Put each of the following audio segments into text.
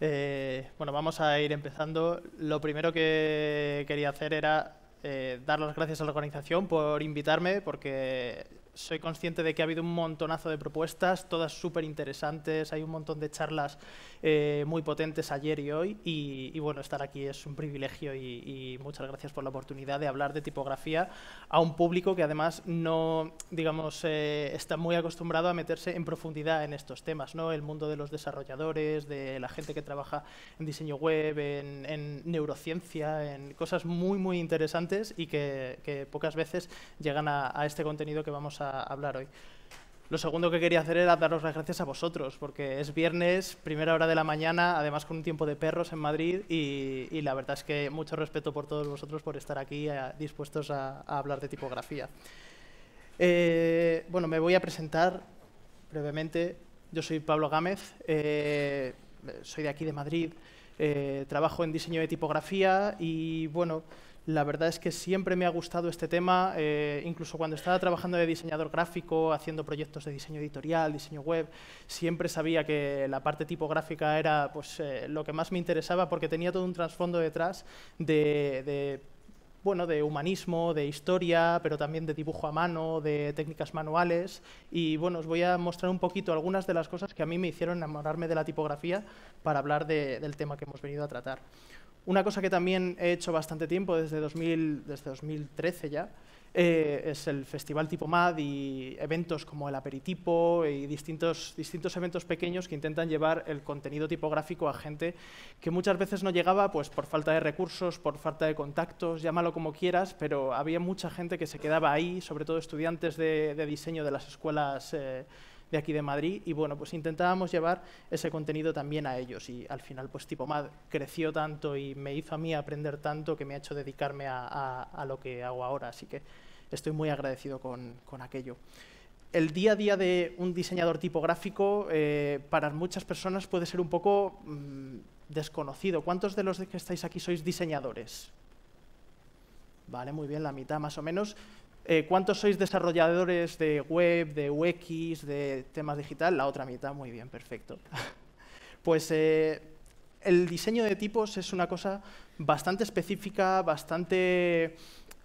Eh, bueno, vamos a ir empezando. Lo primero que quería hacer era eh, dar las gracias a la organización por invitarme, porque soy consciente de que ha habido un montonazo de propuestas, todas súper interesantes, hay un montón de charlas eh, muy potentes ayer y hoy, y, bueno, estar aquí es un privilegio y, muchas gracias por la oportunidad de hablar de tipografía a un público que además no, digamos, eh, está muy acostumbrado a meterse en profundidad en estos temas, ¿no? El mundo de los desarrolladores, de la gente que trabaja en diseño web, en, neurociencia, en cosas muy, muy interesantes y que, pocas veces llegan a este contenido que vamos a hablar hoy. Lo segundo que quería hacer era daros las gracias a vosotros, porque es viernes, primera hora de la mañana, además con un tiempo de perros en Madrid, y, la verdad es que mucho respeto por todos vosotros por estar aquí eh, dispuestos a, hablar de tipografía. Eh, bueno, me voy a presentar brevemente. Yo soy Pablo Gámez, eh, soy de aquí de Madrid, trabajo en diseño de tipografía y bueno, la verdad es que siempre me ha gustado este tema, eh, incluso cuando estaba trabajando de diseñador gráfico, haciendo proyectos de diseño editorial, diseño web, siempre sabía que la parte tipográfica era pues, eh, lo que más me interesaba porque tenía todo un trasfondo detrás de, bueno, de humanismo, de historia, pero también de dibujo a mano, de técnicas manuales. Y bueno, os voy a mostrar un poquito algunas de las cosas que a mí me hicieron enamorarme de la tipografía para hablar del tema que hemos venido a tratar. Una cosa que también he hecho bastante tiempo, desde, 2000, desde 2013 ya, eh, es el Festival Tipo MAD y eventos como el Aperitipo y distintos, distintos eventos pequeños que intentan llevar el contenido tipográfico a gente que muchas veces no llegaba pues, por falta de recursos, por falta de contactos, llámalo como quieras, pero había mucha gente que se quedaba ahí, sobre todo estudiantes de, diseño de las escuelas eh, de aquí de Madrid y bueno, pues intentábamos llevar ese contenido también a ellos y al final pues tipo Mad creció tanto y me hizo a mí aprender tanto que me ha hecho dedicarme a, lo que hago ahora, así que estoy muy agradecido con, aquello. El día a día de un diseñador tipográfico eh, para muchas personas puede ser un poco mm, desconocido. ¿Cuántos de los que estáis aquí sois diseñadores? Vale, muy bien, la mitad más o menos. Eh, ¿Cuántos sois desarrolladores de web, de UX, de temas digital? La otra mitad, muy bien, perfecto. pues eh, el diseño de tipos es una cosa bastante específica, bastante,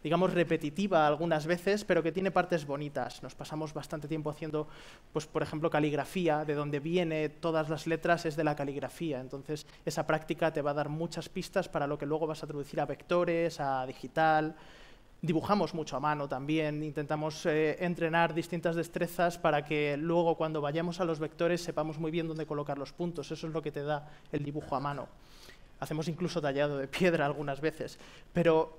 digamos, repetitiva algunas veces, pero que tiene partes bonitas. Nos pasamos bastante tiempo haciendo, pues, por ejemplo, caligrafía, de donde viene todas las letras es de la caligrafía. Entonces, esa práctica te va a dar muchas pistas para lo que luego vas a traducir a vectores, a digital, Dibujamos mucho a mano también, intentamos eh, entrenar distintas destrezas para que luego cuando vayamos a los vectores sepamos muy bien dónde colocar los puntos. Eso es lo que te da el dibujo a mano. Hacemos incluso tallado de piedra algunas veces. Pero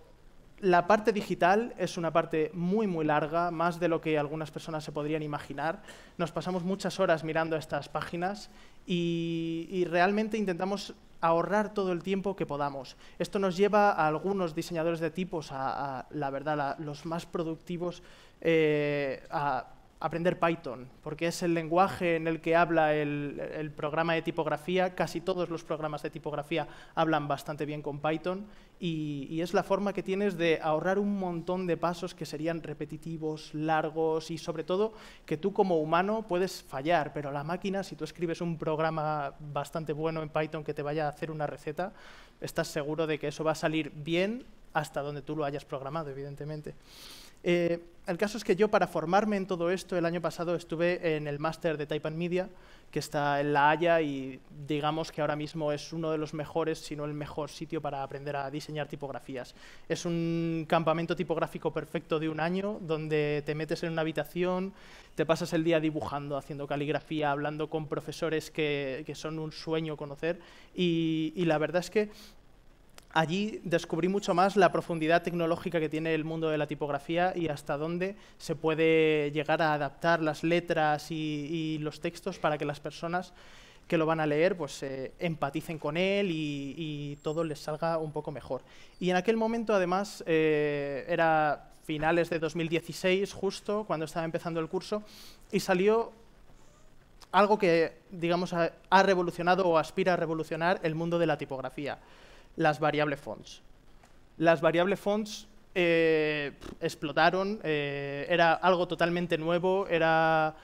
la parte digital es una parte muy, muy larga, más de lo que algunas personas se podrían imaginar. Nos pasamos muchas horas mirando estas páginas y realmente intentamos ahorrar todo el tiempo que podamos. Esto nos lleva a algunos diseñadores de tipos, a, la verdad, los más productivos, eh, a aprender Python, porque es el lenguaje en el que habla el, programa de tipografía. Casi todos los programas de tipografía hablan bastante bien con Python y, es la forma que tienes de ahorrar un montón de pasos que serían repetitivos, largos y sobre todo que tú como humano puedes fallar, pero la máquina, si tú escribes un programa bastante bueno en Python que te vaya a hacer una receta, estás seguro de que eso va a salir bien hasta donde tú lo hayas programado, evidentemente. Eh, el caso es que yo para formarme en todo esto el año pasado estuve en el máster de and Media, que está en La Haya y digamos que ahora mismo es uno de los mejores, si no el mejor sitio para aprender a diseñar tipografías. Es un campamento tipográfico perfecto de un año donde te metes en una habitación, te pasas el día dibujando, haciendo caligrafía, hablando con profesores que, son un sueño conocer y la verdad es que allí descubrí mucho más la profundidad tecnológica que tiene el mundo de la tipografía y hasta dónde se puede llegar a adaptar las letras y, los textos para que las personas que lo van a leer pues eh, empaticen con él y, todo les salga un poco mejor. Y en aquel momento, además, eh, era finales de 2016, justo cuando estaba empezando el curso, y salió algo que, digamos, ha revolucionado o aspira a revolucionar el mundo de la tipografía las variables fonts. Las variables fonts eh, explotaron, eh, era algo totalmente nuevo, era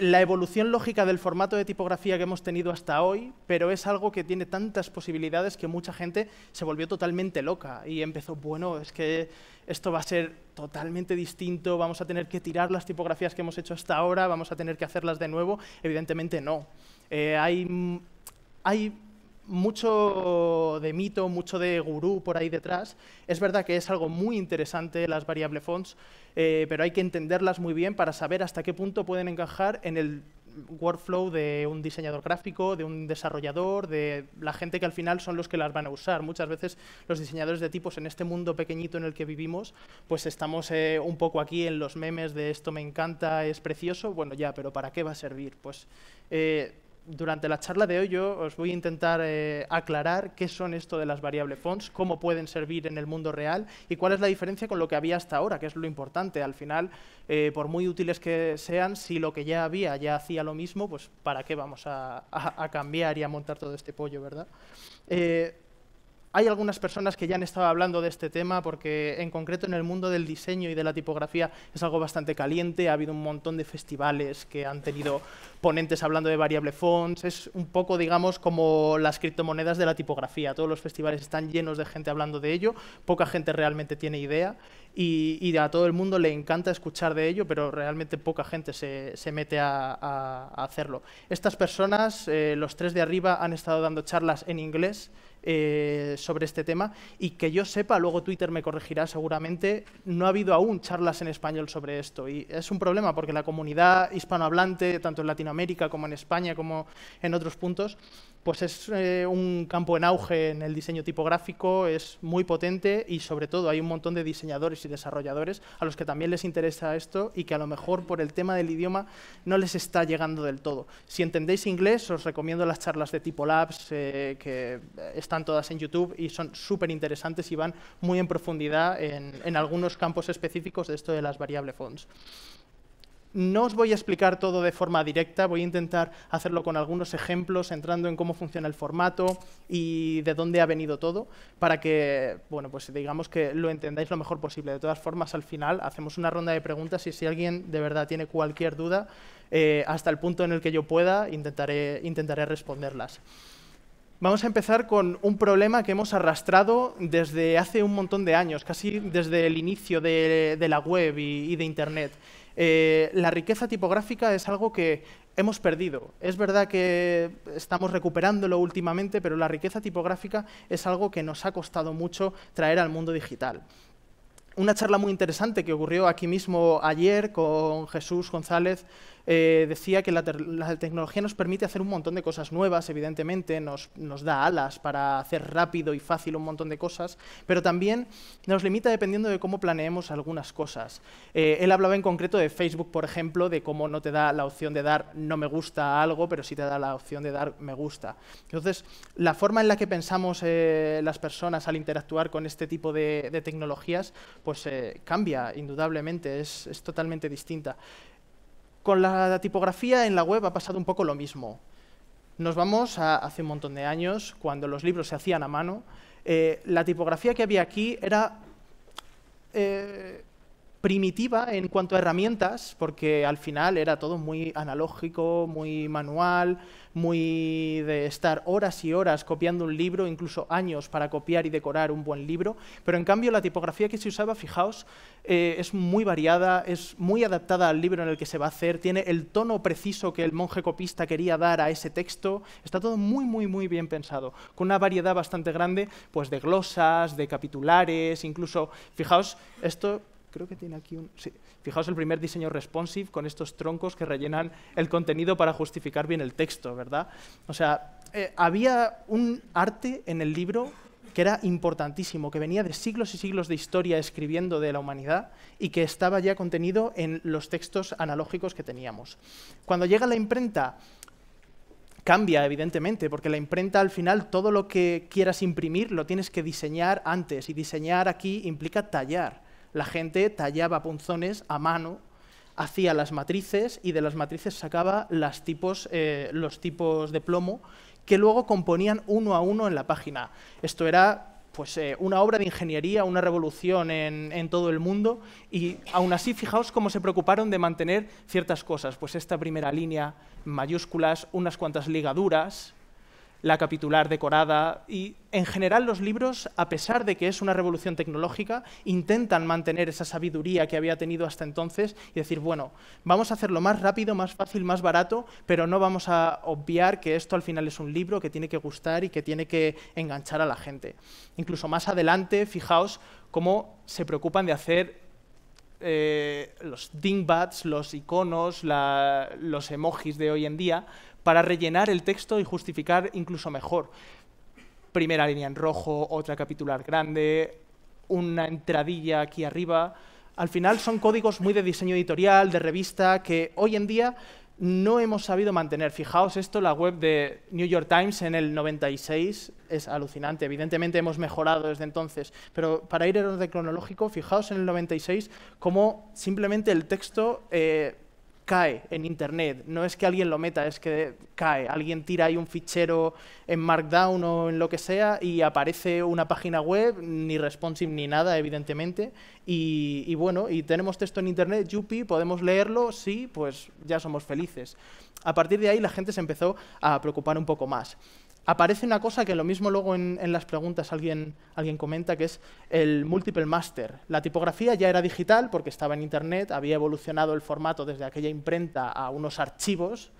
la evolución lógica del formato de tipografía que hemos tenido hasta hoy, pero es algo que tiene tantas posibilidades que mucha gente se volvió totalmente loca y empezó, bueno, es que esto va a ser totalmente distinto, vamos a tener que tirar las tipografías que hemos hecho hasta ahora, vamos a tener que hacerlas de nuevo. Evidentemente no. Eh, hay, hay mucho de mito, mucho de gurú por ahí detrás. Es verdad que es algo muy interesante las variable fonts, eh, pero hay que entenderlas muy bien para saber hasta qué punto pueden encajar en el workflow de un diseñador gráfico, de un desarrollador, de la gente que al final son los que las van a usar. Muchas veces los diseñadores de tipos en este mundo pequeñito en el que vivimos, pues estamos eh, un poco aquí en los memes de esto me encanta, es precioso, bueno ya, pero ¿para qué va a servir? Pues eh, durante la charla de hoy yo os voy a intentar eh, aclarar qué son esto de las variables fonts, cómo pueden servir en el mundo real y cuál es la diferencia con lo que había hasta ahora, que es lo importante. Al final, eh, por muy útiles que sean, si lo que ya había ya hacía lo mismo, pues ¿para qué vamos a, cambiar y a montar todo este pollo, verdad? Eh, hay algunas personas que ya han estado hablando de este tema porque en concreto en el mundo del diseño y de la tipografía es algo bastante caliente. Ha habido un montón de festivales que han tenido ponentes hablando de variable fonts. Es un poco, digamos, como las criptomonedas de la tipografía. Todos los festivales están llenos de gente hablando de ello. Poca gente realmente tiene idea y, a todo el mundo le encanta escuchar de ello, pero realmente poca gente se, mete a, hacerlo. Estas personas, eh, los tres de arriba, han estado dando charlas en inglés eh, sobre este tema y que yo sepa, luego Twitter me corregirá seguramente, no ha habido aún charlas en español sobre esto y es un problema porque la comunidad hispanohablante, tanto en Latinoamérica como en España como en otros puntos, pues es eh, un campo en auge en el diseño tipográfico, es muy potente y sobre todo hay un montón de diseñadores y desarrolladores a los que también les interesa esto y que a lo mejor por el tema del idioma no les está llegando del todo. Si entendéis inglés, os recomiendo las charlas de Tipo Labs eh, que están todas en YouTube y son súper interesantes y van muy en profundidad en, en, algunos campos específicos de esto de las variable fonts. No os voy a explicar todo de forma directa, voy a intentar hacerlo con algunos ejemplos, entrando en cómo funciona el formato y de dónde ha venido todo, para que, bueno, pues digamos que lo entendáis lo mejor posible. De todas formas, al final hacemos una ronda de preguntas y si alguien de verdad tiene cualquier duda, eh, hasta el punto en el que yo pueda, intentaré, intentaré responderlas. Vamos a empezar con un problema que hemos arrastrado desde hace un montón de años, casi desde el inicio de, la web y, de Internet. Eh, la riqueza tipográfica es algo que hemos perdido. Es verdad que estamos recuperándolo últimamente, pero la riqueza tipográfica es algo que nos ha costado mucho traer al mundo digital una charla muy interesante que ocurrió aquí mismo ayer con Jesús González. Eh, decía que la, tecnología nos permite hacer un montón de cosas nuevas, evidentemente, nos, da alas para hacer rápido y fácil un montón de cosas, pero también nos limita dependiendo de cómo planeemos algunas cosas. Eh, él hablaba en concreto de Facebook, por ejemplo, de cómo no te da la opción de dar no me gusta algo, pero sí te da la opción de dar me gusta. Entonces, la forma en la que pensamos eh, las personas al interactuar con este tipo de, tecnologías, pues cambia indudablemente, es, totalmente distinta. Con la tipografía en la web ha pasado un poco lo mismo. Nos vamos a hace un montón de años, cuando los libros se hacían a mano. Eh, la tipografía que había aquí era eh, primitiva en cuanto a herramientas, porque al final era todo muy analógico, muy manual, muy de estar horas y horas copiando un libro, incluso años para copiar y decorar un buen libro, pero en cambio la tipografía que se usaba, fijaos, eh, es muy variada, es muy adaptada al libro en el que se va a hacer, tiene el tono preciso que el monje copista quería dar a ese texto, está todo muy, muy, muy bien pensado, con una variedad bastante grande pues de glosas, de capitulares, incluso, fijaos, esto creo que tiene aquí un... Fijaos el primer diseño responsive con estos troncos que rellenan el contenido para justificar bien el texto, ¿verdad? O sea, eh, había un arte en el libro que era importantísimo, que venía de siglos y siglos de historia escribiendo de la humanidad y que estaba ya contenido en los textos analógicos que teníamos. Cuando llega la imprenta, cambia, evidentemente, porque la imprenta al final todo lo que quieras imprimir lo tienes que diseñar antes y diseñar aquí implica tallar. La gente tallaba punzones a mano, hacía las matrices y de las matrices sacaba eh, los tipos de plomo que luego componían uno a uno en la página. Esto era pues, eh, una obra de ingeniería, una revolución en, en, todo el mundo y aún así fijaos cómo se preocuparon de mantener ciertas cosas, pues esta primera línea, mayúsculas, unas cuantas ligaduras, la capitular decorada y en general los libros, a pesar de que es una revolución tecnológica, intentan mantener esa sabiduría que había tenido hasta entonces y decir, bueno, vamos a hacerlo más rápido, más fácil, más barato, pero no vamos a obviar que esto al final es un libro que tiene que gustar y que tiene que enganchar a la gente. Incluso más adelante, fijaos cómo se preocupan de hacer eh, los dingbats, los iconos, los emojis de hoy en día, para rellenar el texto y justificar incluso mejor. Primera línea en rojo, otra capitular grande, una entradilla aquí arriba. Al final son códigos muy de diseño editorial, de revista, que hoy en día no hemos sabido mantener. Fijaos esto, la web de New York Times en el 96 es alucinante. Evidentemente hemos mejorado desde entonces, pero para ir en orden cronológico, fijaos en el 96 cómo simplemente el texto eh, cae en Internet. No es que alguien lo meta, es que cae. Alguien tira ahí un fichero en Markdown o en lo que sea y aparece una página web, ni responsive ni nada, evidentemente. Y, bueno, y tenemos texto en Internet, Yupi, podemos leerlo, sí, pues ya somos felices. A partir de ahí la gente se empezó a preocupar un poco más aparece una cosa que lo mismo luego en, las preguntas alguien, alguien, comenta, que es el multiple master. La tipografía ya era digital porque estaba en Internet, había evolucionado el formato desde aquella imprenta a unos archivos,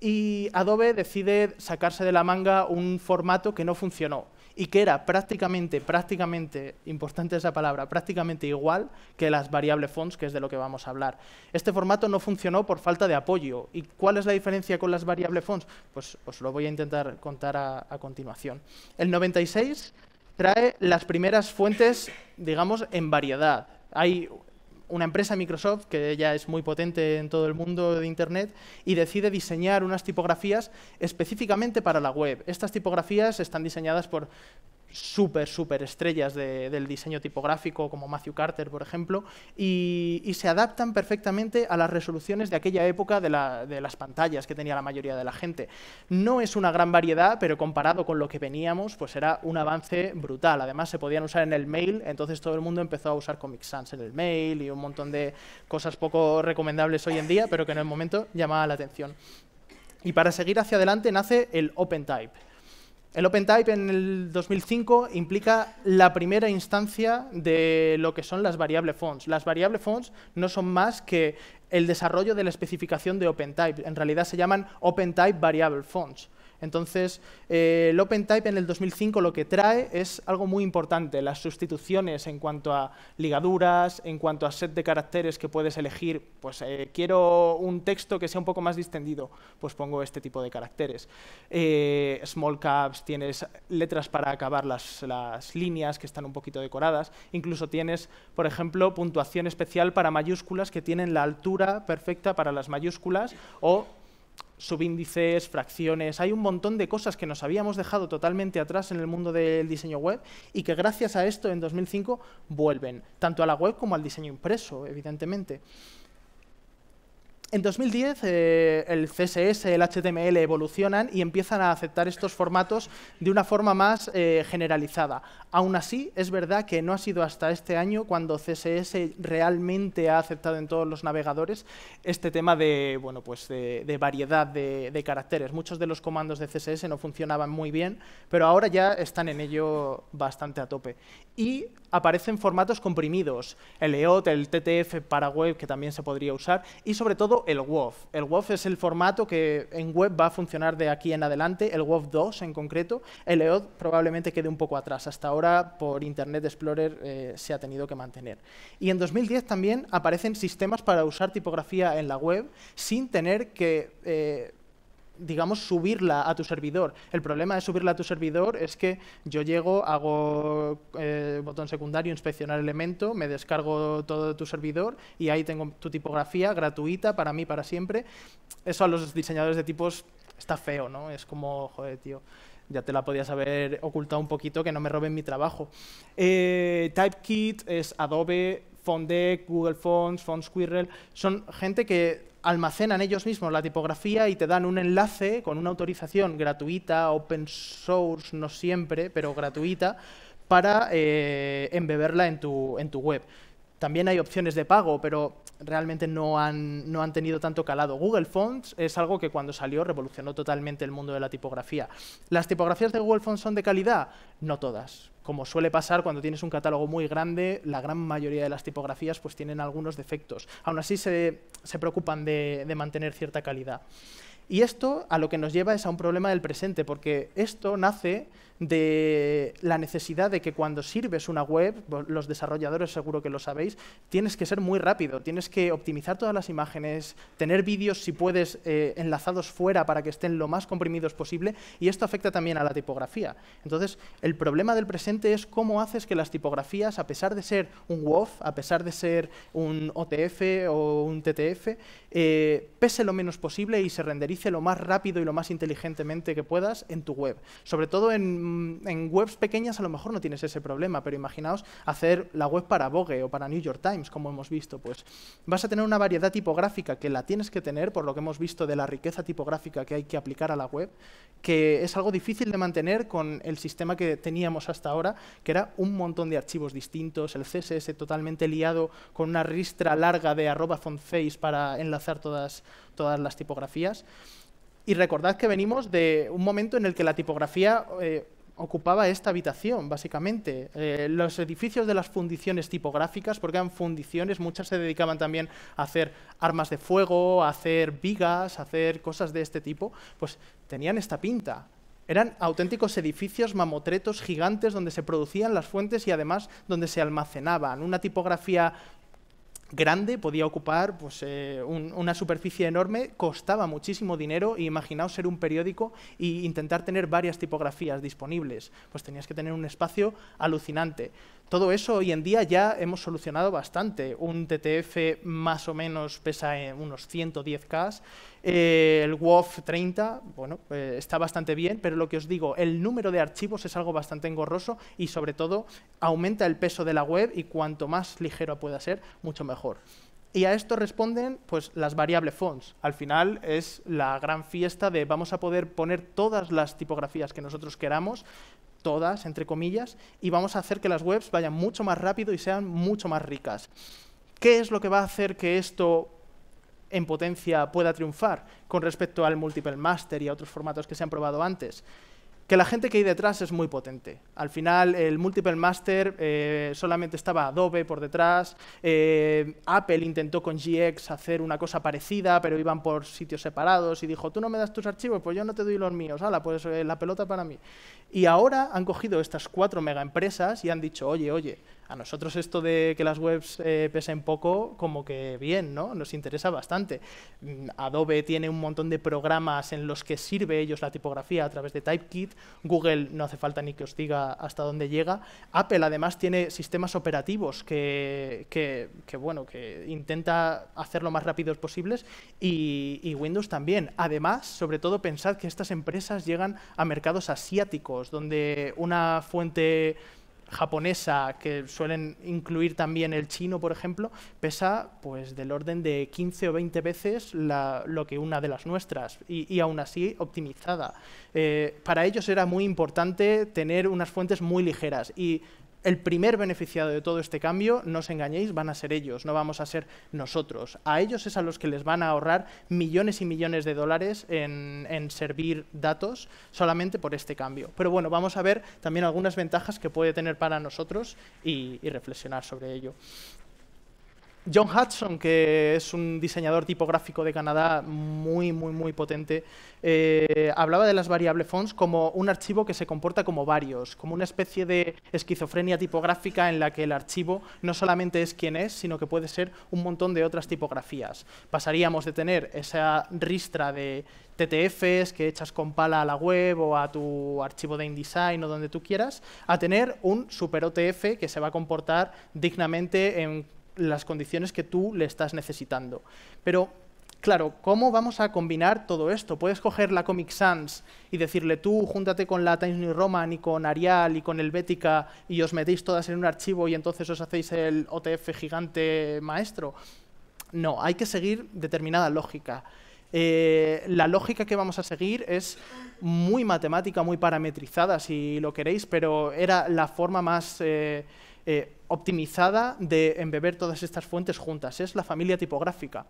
y Adobe decide sacarse de la manga un formato que no funcionó y que era prácticamente, prácticamente, importante esa palabra, prácticamente igual que las variables fonts, que es de lo que vamos a hablar. Este formato no funcionó por falta de apoyo. ¿Y cuál es la diferencia con las variables fonts? Pues os lo voy a intentar contar a continuación. El 96 trae las primeras fuentes, digamos, en variedad. Hay una empresa Microsoft, que ya es muy potente en todo el mundo de Internet, y decide diseñar unas tipografías específicamente para la web. Estas tipografías están diseñadas por súper, súper estrellas del diseño tipográfico, como Matthew Carter, por ejemplo, y, se adaptan perfectamente a las resoluciones de aquella época de, las pantallas que tenía la mayoría de la gente. No es una gran variedad, pero comparado con lo que veníamos, pues era un avance brutal. Además, se podían usar en el mail, entonces todo el mundo empezó a usar Comic Sans en el mail y un montón de cosas poco recomendables hoy en día, pero que en el momento llamaban la atención. Y para seguir hacia adelante nace el OpenType. El OpenType en el 2005 implica la primera instancia de lo que son las variables fonts. Las variables fonts no son más que el desarrollo de la especificación de OpenType. En realidad se llaman OpenType Variable Fonts. Entonces, eh, el OpenType en el 2005 lo que trae es algo muy importante, las sustituciones en cuanto a ligaduras, en cuanto a set de caracteres que puedes elegir, pues eh, quiero un texto que sea un poco más distendido, pues pongo este tipo de caracteres. Eh, small caps, tienes letras para acabar las, las líneas que están un poquito decoradas, incluso tienes, por ejemplo, puntuación especial para mayúsculas que tienen la altura perfecta para las mayúsculas o subíndices, fracciones, hay un montón de cosas que nos habíamos dejado totalmente atrás en el mundo del diseño web y que gracias a esto en 2005 vuelven, tanto a la web como al diseño impreso, evidentemente. En 2010 eh, el CSS, el HTML evolucionan y empiezan a aceptar estos formatos de una forma más eh, generalizada. Aún así, es verdad que no ha sido hasta este año cuando CSS realmente ha aceptado en todos los navegadores este tema de, bueno, pues de, variedad de, de, caracteres. Muchos de los comandos de CSS no funcionaban muy bien, pero ahora ya están en ello bastante a tope. Y aparecen formatos comprimidos, el EOT, el TTF para web, que también se podría usar, y sobre todo el WOF. El WOF es el formato que en web va a funcionar de aquí en adelante, el WOF 2 en concreto. El EOT probablemente quede un poco atrás. Hasta ahora, por Internet Explorer, eh, se ha tenido que mantener. Y en 2010 también aparecen sistemas para usar tipografía en la web sin tener que... Eh, digamos, subirla a tu servidor. El problema de subirla a tu servidor es que yo llego, hago eh, botón secundario, inspeccionar elemento, me descargo todo tu servidor y ahí tengo tu tipografía gratuita para mí, para siempre. Eso a los diseñadores de tipos está feo, ¿no? Es como, joder, tío, ya te la podías haber ocultado un poquito, que no me roben mi trabajo. Eh, TypeKit es Adobe, Fontdeck, Google Fonts, FontSquirrel, son gente que almacenan ellos mismos la tipografía y te dan un enlace con una autorización gratuita, open source, no siempre, pero gratuita, para eh, embeberla en tu, en tu web. También hay opciones de pago, pero realmente no han, no han tenido tanto calado. Google Fonts es algo que cuando salió revolucionó totalmente el mundo de la tipografía. ¿Las tipografías de Google Fonts son de calidad? No todas. Como suele pasar cuando tienes un catálogo muy grande, la gran mayoría de las tipografías pues, tienen algunos defectos. Aún así se, se preocupan de, de mantener cierta calidad. Y esto a lo que nos lleva es a un problema del presente, porque esto nace de la necesidad de que cuando sirves una web, los desarrolladores seguro que lo sabéis, tienes que ser muy rápido, tienes que optimizar todas las imágenes, tener vídeos si puedes eh, enlazados fuera para que estén lo más comprimidos posible y esto afecta también a la tipografía. Entonces, el problema del presente es cómo haces que las tipografías, a pesar de ser un WOF, a pesar de ser un OTF o un TTF, eh, pese lo menos posible y se renderice lo más rápido y lo más inteligentemente que puedas en tu web. Sobre todo en en webs pequeñas a lo mejor no tienes ese problema, pero imaginaos hacer la web para Vogue o para New York Times, como hemos visto, pues vas a tener una variedad tipográfica que la tienes que tener, por lo que hemos visto de la riqueza tipográfica que hay que aplicar a la web, que es algo difícil de mantener con el sistema que teníamos hasta ahora, que era un montón de archivos distintos, el CSS totalmente liado con una ristra larga de arroba fontface para enlazar todas, todas las tipografías. Y recordad que venimos de un momento en el que la tipografía eh, ocupaba esta habitación, básicamente. Eh, los edificios de las fundiciones tipográficas, porque eran fundiciones, muchas se dedicaban también a hacer armas de fuego, a hacer vigas, a hacer cosas de este tipo, pues tenían esta pinta. Eran auténticos edificios mamotretos gigantes donde se producían las fuentes y además donde se almacenaban. Una tipografía grande, podía ocupar pues, eh, una superficie enorme, costaba muchísimo dinero y imaginaos ser un periódico e intentar tener varias tipografías disponibles. Pues tenías que tener un espacio alucinante. Todo eso hoy en día ya hemos solucionado bastante. Un TTF más o menos pesa en unos 110K. Eh, el WOF 30, bueno, eh, está bastante bien, pero lo que os digo, el número de archivos es algo bastante engorroso y sobre todo aumenta el peso de la web y cuanto más ligero pueda ser, mucho mejor. Y a esto responden pues, las variables fonts. Al final es la gran fiesta de vamos a poder poner todas las tipografías que nosotros queramos todas, entre comillas, y vamos a hacer que las webs vayan mucho más rápido y sean mucho más ricas. ¿Qué es lo que va a hacer que esto en potencia pueda triunfar con respecto al multiple master y a otros formatos que se han probado antes? Que la gente que hay detrás es muy potente. Al final, el Multiple Master eh, solamente estaba Adobe por detrás, eh, Apple intentó con GX hacer una cosa parecida, pero iban por sitios separados y dijo, tú no me das tus archivos, pues yo no te doy los míos, hala, pues eh, la pelota para mí. Y ahora han cogido estas cuatro mega empresas y han dicho, oye, oye, a nosotros esto de que las webs eh, pesen poco, como que bien, ¿no? Nos interesa bastante. Mm, Adobe tiene un montón de programas en los que sirve ellos la tipografía a través de Typekit. Google no hace falta ni que os diga hasta dónde llega. Apple además tiene sistemas operativos que, que, bueno, que intenta hacer lo más rápidos posibles y, y Windows también. Además, sobre todo, pensad que estas empresas llegan a mercados asiáticos, donde una fuente japonesa, que suelen incluir también el chino, por ejemplo, pesa pues del orden de 15 o 20 veces lo que una de las nuestras, y, aún así optimizada. Eh, para ellos era muy importante tener unas fuentes muy ligeras, y el primer beneficiado de todo este cambio, no os engañéis, van a ser ellos, no vamos a ser nosotros. A ellos es a los que les van a ahorrar millones y millones de dólares en, servir datos solamente por este cambio. Pero bueno, vamos a ver también algunas ventajas que puede tener para nosotros y reflexionar sobre ello. John Hudson, que es un diseñador tipográfico de Canadá muy, muy, muy potente, eh, hablaba de las variables fonts como un archivo que se comporta como varios, como una especie de esquizofrenia tipográfica en la que el archivo no solamente es quien es, sino que puede ser un montón de otras tipografías. Pasaríamos de tener esa ristra de TTFs que echas con pala a la web o a tu archivo de InDesign o donde tú quieras, a tener un super OTF que se va a comportar dignamente en las condiciones que tú le estás necesitando. Pero, claro, ¿cómo vamos a combinar todo esto? Puedes coger la Comic Sans y decirle tú, júntate con la Times New Roman y con Arial y con Helvética y os metéis todas en un archivo y entonces os hacéis el OTF gigante maestro. No, hay que seguir determinada lógica. Eh, la lógica que vamos a seguir es muy matemática, muy parametrizada, si lo queréis, pero era la forma más eh, eh, optimizada de embeber todas estas fuentes juntas. Es la familia tipográfica.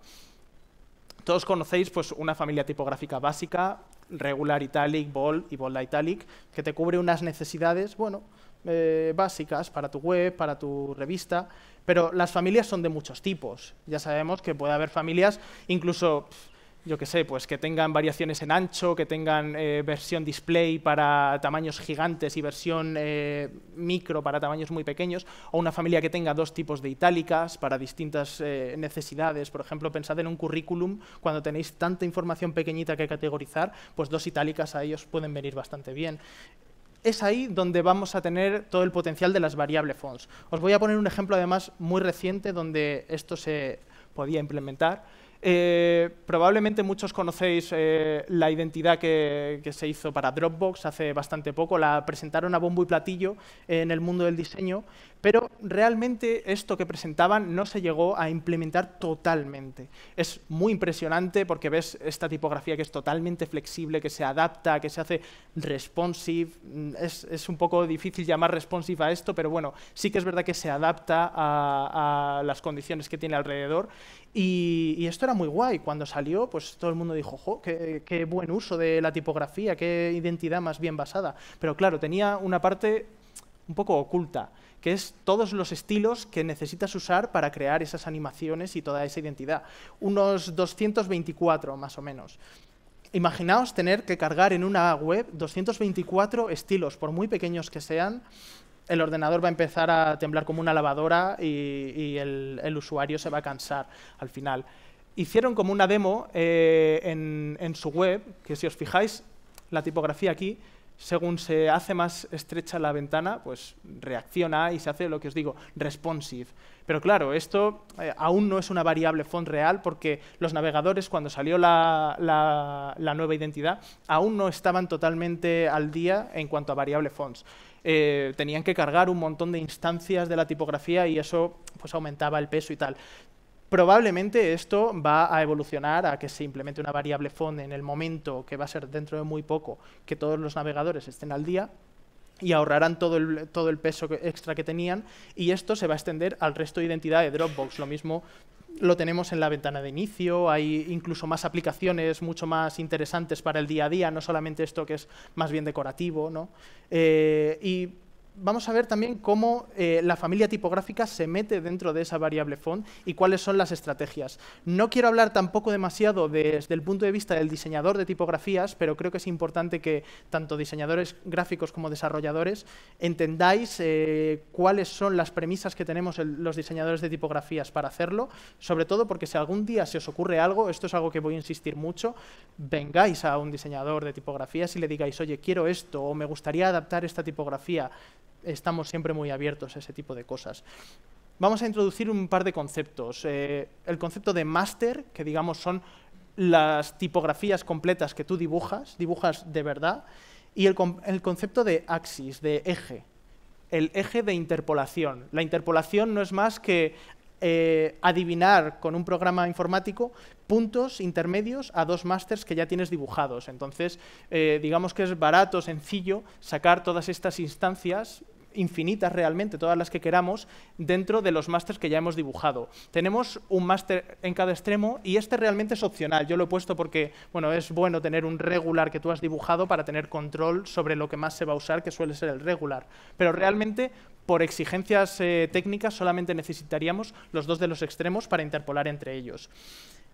Todos conocéis pues, una familia tipográfica básica, regular italic, bold y bold italic, que te cubre unas necesidades, bueno, básicas para tu web, para tu revista, pero las familias son de muchos tipos. Ya sabemos que puede haber familias, incluso yo qué sé, pues que tengan variaciones en ancho, que tengan eh, versión display para tamaños gigantes y versión eh, micro para tamaños muy pequeños, o una familia que tenga dos tipos de itálicas para distintas eh, necesidades. Por ejemplo, pensad en un currículum, cuando tenéis tanta información pequeñita que categorizar, pues dos itálicas a ellos pueden venir bastante bien es ahí donde vamos a tener todo el potencial de las variables fonts. Os voy a poner un ejemplo además muy reciente donde esto se podía implementar. Eh, probablemente muchos conocéis eh, la identidad que, se hizo para Dropbox hace bastante poco, la presentaron a bombo y platillo en el mundo del diseño, pero realmente esto que presentaban no se llegó a implementar totalmente. Es muy impresionante porque ves esta tipografía que es totalmente flexible, que se adapta, que se hace responsive. Mm, es, un poco difícil llamar responsive a esto, pero bueno, sí que es verdad que se adapta a, las condiciones que tiene alrededor y, esto era muy guay. Cuando salió, pues todo el mundo dijo, ¡jo, qué, buen uso de la tipografía, qué identidad más bien basada! Pero claro, tenía una parte un poco oculta, que es todos los estilos que necesitas usar para crear esas animaciones y toda esa identidad. Unos 224 más o menos. Imaginaos tener que cargar en una web 224 estilos, por muy pequeños que sean, el ordenador va a empezar a temblar como una lavadora y, el, usuario se va a cansar al final. Hicieron como una demo eh, en, su web, que si os fijáis, la tipografía aquí, según se hace más estrecha la ventana, pues reacciona y se hace lo que os digo, responsive. Pero claro, esto eh, aún no es una variable font real porque los navegadores, cuando salió la, nueva identidad, aún no estaban totalmente al día en cuanto a variable fonts. Eh, tenían que cargar un montón de instancias de la tipografía y eso pues aumentaba el peso y tal. Probablemente esto va a evolucionar a que se implemente una variable font en el momento que va a ser dentro de muy poco que todos los navegadores estén al día y ahorrarán todo el, todo el peso extra que tenían y esto se va a extender al resto de identidad de Dropbox. Lo mismo lo tenemos en la ventana de inicio, hay incluso más aplicaciones mucho más interesantes para el día a día, no solamente esto que es más bien decorativo, ¿no? Eh, y vamos a ver también cómo eh, la familia tipográfica se mete dentro de esa variable font y cuáles son las estrategias. No quiero hablar tampoco demasiado desde el punto de vista del diseñador de tipografías, pero creo que es importante que tanto diseñadores gráficos como desarrolladores entendáis eh, cuáles son las premisas que tenemos los diseñadores de tipografías para hacerlo, sobre todo porque si algún día se os ocurre algo, esto es algo que voy a insistir mucho, vengáis a un diseñador de tipografías y le digáis, oye, quiero esto o me gustaría adaptar esta tipografía estamos siempre muy abiertos a ese tipo de cosas. Vamos a introducir un par de conceptos. Eh, el concepto de máster, que digamos son las tipografías completas que tú dibujas, dibujas de verdad, y el, concepto de axis, de eje, el eje de interpolación. La interpolación no es más que eh, adivinar con un programa informático puntos intermedios a dos másters que ya tienes dibujados. Entonces, eh, digamos que es barato, sencillo, sacar todas estas instancias infinitas realmente, todas las que queramos, dentro de los másters que ya hemos dibujado. Tenemos un máster en cada extremo y este realmente es opcional. Yo lo he puesto porque bueno, es bueno tener un regular que tú has dibujado para tener control sobre lo que más se va a usar, que suele ser el regular. Pero realmente, por exigencias eh, técnicas, solamente necesitaríamos los dos de los extremos para interpolar entre ellos.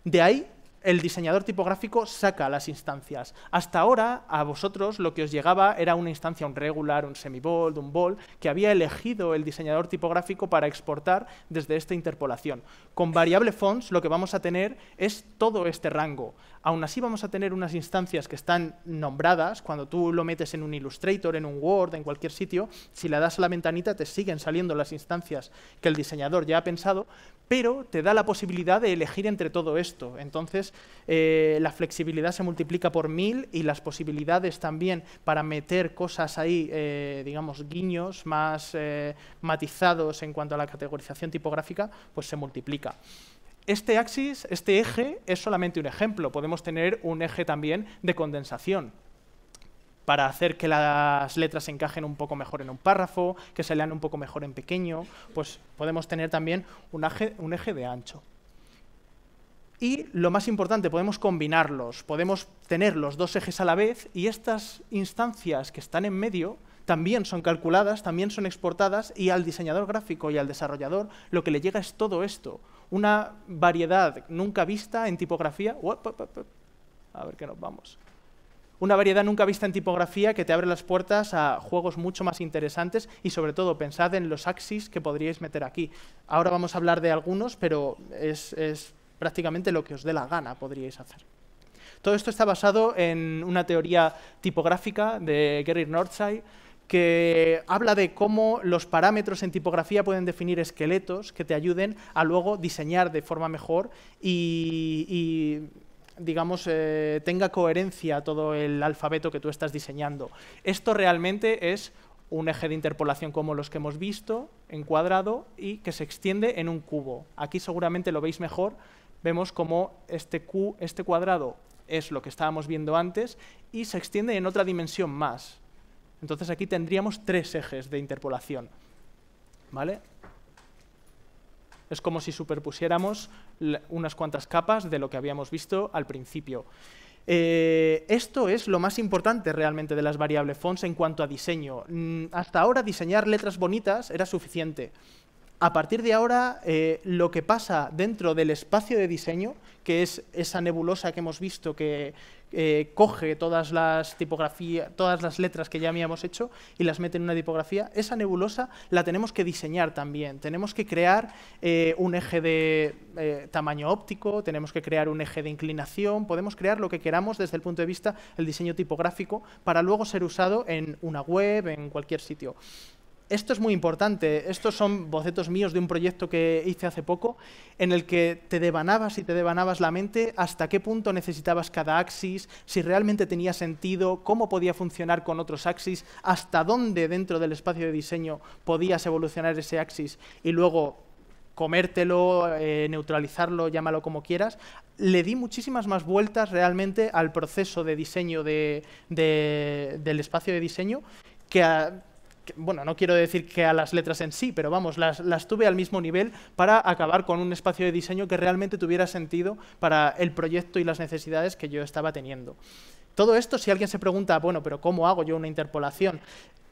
De ahí el diseñador tipográfico saca las instancias. Hasta ahora, a vosotros lo que os llegaba era una instancia, un regular, un semibold, un bold, que había elegido el diseñador tipográfico para exportar desde esta interpolación. Con variable fonts lo que vamos a tener es todo este rango. Aún así vamos a tener unas instancias que están nombradas, cuando tú lo metes en un Illustrator, en un Word, en cualquier sitio, si le das a la ventanita te siguen saliendo las instancias que el diseñador ya ha pensado, pero te da la posibilidad de elegir entre todo esto. Entonces, eh, la flexibilidad se multiplica por mil y las posibilidades también para meter cosas ahí, eh, digamos, guiños más eh, matizados en cuanto a la categorización tipográfica, pues se multiplica. Este axis, este eje, es solamente un ejemplo. Podemos tener un eje también de condensación para hacer que las letras encajen un poco mejor en un párrafo, que se lean un poco mejor en pequeño, pues podemos tener también un eje, un eje de ancho. Y lo más importante, podemos combinarlos, podemos tener los dos ejes a la vez y estas instancias que están en medio también son calculadas, también son exportadas y al diseñador gráfico y al desarrollador lo que le llega es todo esto, una variedad nunca vista en tipografía. A ver qué nos vamos una variedad nunca vista en tipografía que te abre las puertas a juegos mucho más interesantes y sobre todo pensad en los axis que podríais meter aquí. Ahora vamos a hablar de algunos, pero es, prácticamente lo que os dé la gana podríais hacer. Todo esto está basado en una teoría tipográfica de Gary Northside que habla de cómo los parámetros en tipografía pueden definir esqueletos que te ayuden a luego diseñar de forma mejor y digamos, eh, tenga coherencia todo el alfabeto que tú estás diseñando. Esto realmente es un eje de interpolación como los que hemos visto, en cuadrado, y que se extiende en un cubo. Aquí seguramente lo veis mejor, vemos como este, este cuadrado es lo que estábamos viendo antes y se extiende en otra dimensión más. Entonces aquí tendríamos tres ejes de interpolación. ¿Vale? Es como si superpusiéramos unas cuantas capas de lo que habíamos visto al principio. Eh, esto es lo más importante realmente de las variables fonts en cuanto a diseño. Mm, hasta ahora diseñar letras bonitas era suficiente. A partir de ahora, eh, lo que pasa dentro del espacio de diseño, que es esa nebulosa que hemos visto que eh, coge todas las tipografías, todas las letras que ya habíamos hecho y las mete en una tipografía, esa nebulosa la tenemos que diseñar también. Tenemos que crear eh, un eje de tamaño óptico, tenemos que crear un eje de inclinación, podemos crear lo que queramos desde el punto de vista del diseño tipográfico para luego ser usado en una web, en cualquier sitio. Esto es muy importante. Estos son bocetos míos de un proyecto que hice hace poco, en el que te devanabas y te devanabas la mente hasta qué punto necesitabas cada axis, si realmente tenía sentido, cómo podía funcionar con otros axis, hasta dónde dentro del espacio de diseño podías evolucionar ese axis y luego comértelo, eh, neutralizarlo, llámalo como quieras, le di muchísimas más vueltas realmente al proceso de diseño del espacio de diseño que a, bueno, no quiero decir que a las letras en sí, pero vamos, las, las, tuve al mismo nivel para acabar con un espacio de diseño que realmente tuviera sentido para el proyecto y las necesidades que yo estaba teniendo. Todo esto, si alguien se pregunta, bueno, pero ¿cómo hago yo una interpolación?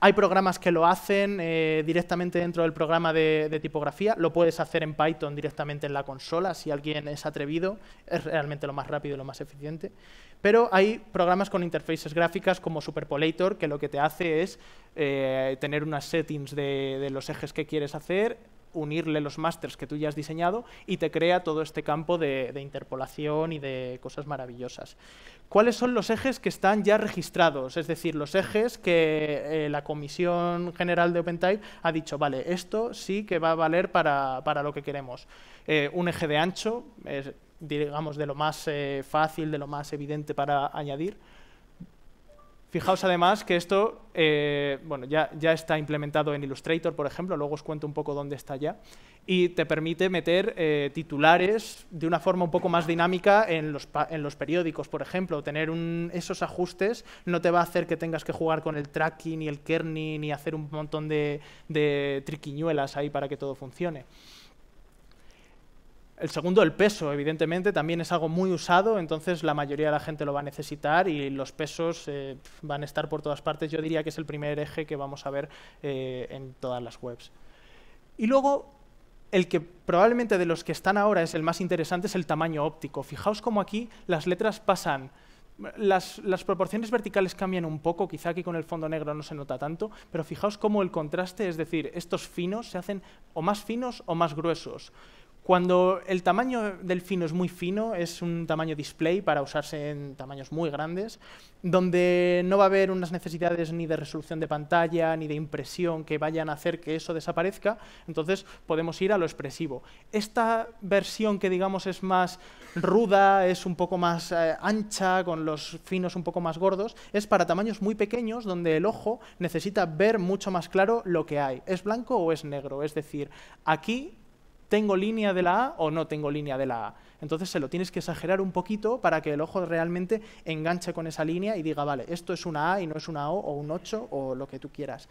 Hay programas que lo hacen eh, directamente dentro del programa de, tipografía, lo puedes hacer en Python directamente en la consola, si alguien es atrevido, es realmente lo más rápido y lo más eficiente. Pero hay programas con interfaces gráficas como Superpolator, que lo que te hace es eh, tener unas settings de, de los ejes que quieres hacer, unirle los masters que tú ya has diseñado y te crea todo este campo de, interpolación y de cosas maravillosas. ¿Cuáles son los ejes que están ya registrados? Es decir, los ejes que eh, la Comisión General de OpenType ha dicho, vale, esto sí que va a valer para, lo que queremos. Eh, un eje de ancho, es, digamos, de lo más eh, fácil, de lo más evidente para añadir. Fijaos además que esto eh, bueno, ya, ya, está implementado en Illustrator, por ejemplo, luego os cuento un poco dónde está ya, y te permite meter eh, titulares de una forma un poco más dinámica en los, en los periódicos, por ejemplo. Tener esos ajustes no te va a hacer que tengas que jugar con el tracking, ni el kerning, ni hacer un montón de triquiñuelas ahí para que todo funcione. El segundo, el peso, evidentemente, también es algo muy usado, entonces la mayoría de la gente lo va a necesitar y los pesos eh, van a estar por todas partes. Yo diría que es el primer eje que vamos a ver eh, en todas las webs. Y luego, el que probablemente de los que están ahora es el más interesante es el tamaño óptico. Fijaos cómo aquí las letras pasan las, las, proporciones verticales cambian un poco, quizá aquí con el fondo negro no se nota tanto, pero fijaos cómo el contraste, es decir, estos finos se hacen o más finos o más gruesos. Cuando el tamaño del fino es muy fino, es un tamaño display para usarse en tamaños muy grandes, donde no va a haber unas necesidades ni de resolución de pantalla ni de impresión que vayan a hacer que eso desaparezca, entonces podemos ir a lo expresivo. Esta versión que digamos es más ruda, es un poco más eh, ancha, con los finos un poco más gordos, es para tamaños muy pequeños donde el ojo necesita ver mucho más claro lo que hay. ¿Es blanco o es negro? Es decir, aquí ¿tengo línea de la A o no tengo línea de la A? Entonces se lo tienes que exagerar un poquito para que el ojo realmente enganche con esa línea y diga, vale, esto es una A y no es una O o un 8 o lo que tú quieras.